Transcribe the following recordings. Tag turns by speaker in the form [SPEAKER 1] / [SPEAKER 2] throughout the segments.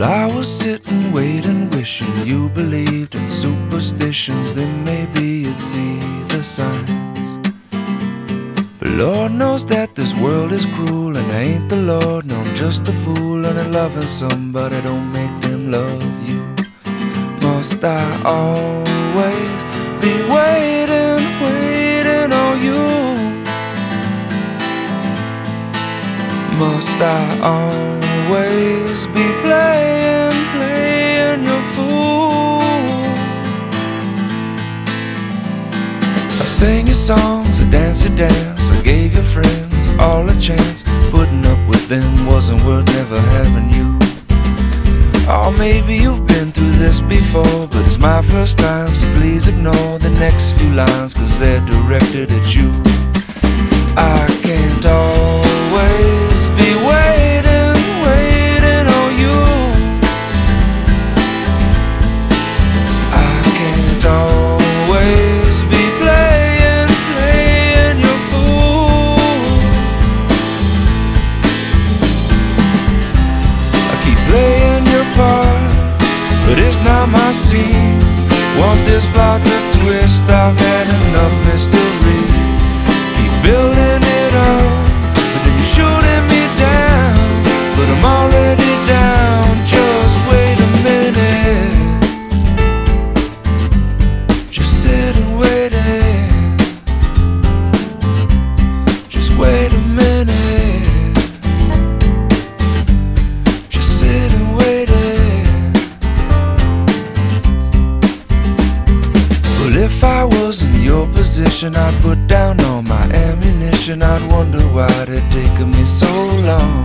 [SPEAKER 1] Well, I was sitting, waiting, wishing you believed in superstitions. Then maybe you'd see the signs. But Lord knows that this world is cruel, and I ain't the Lord. No, I'm just a fool, and I'm loving somebody don't make them love you. Must I always be waiting, waiting on you? Must I always be playing, playing your fool? I sang your songs, I danced your dance, I gave your friends all a chance. Putting up with them wasn't worth never having you. Oh, maybe you've been through this before, but it's my first time, so please ignore the next few lines, cause they're directed at you. I can't always twist? I've had enough mystery. I'd put down all my ammunition. I'd wonder why it taken me so long.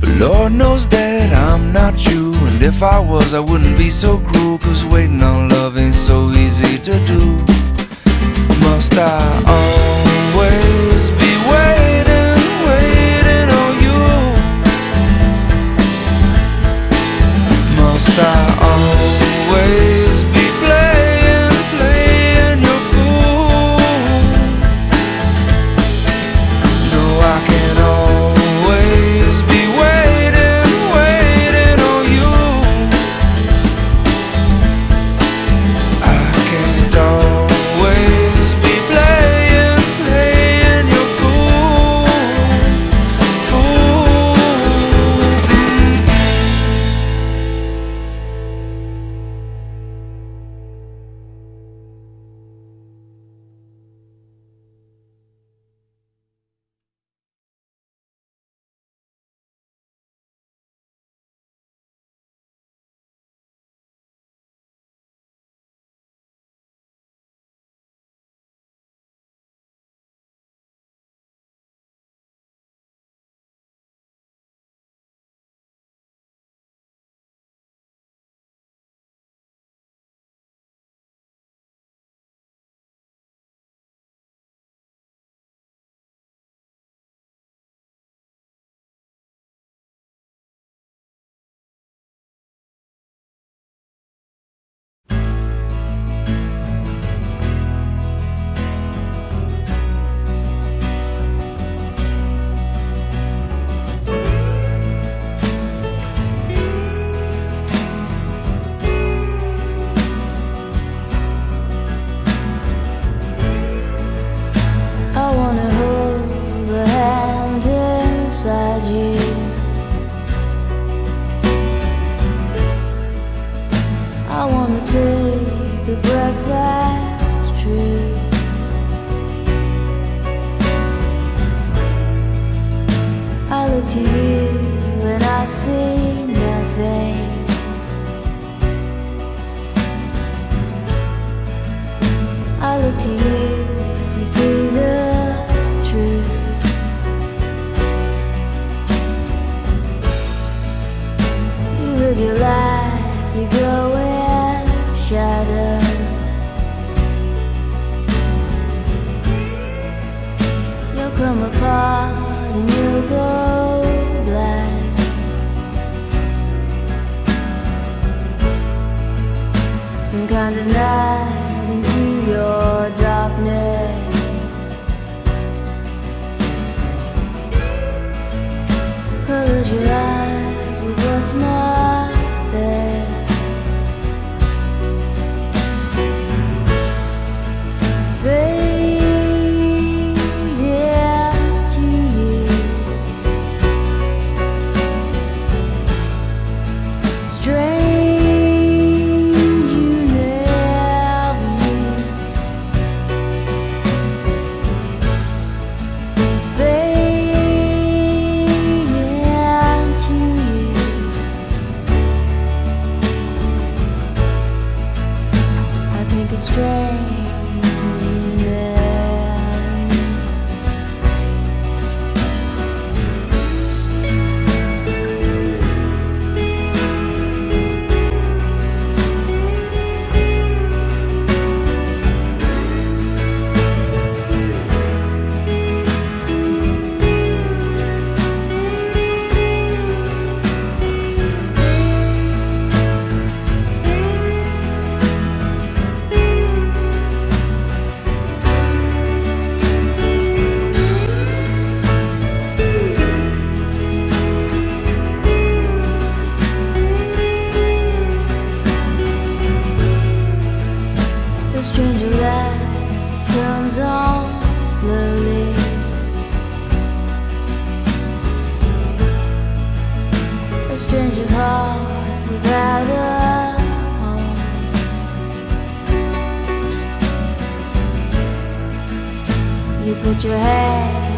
[SPEAKER 1] But Lord knows that I'm not you. And if I was, I wouldn't be so cruel. Cause waiting on love ain't so easy to do. Must I always be waiting, waiting on you? Must I always
[SPEAKER 2] कुछ है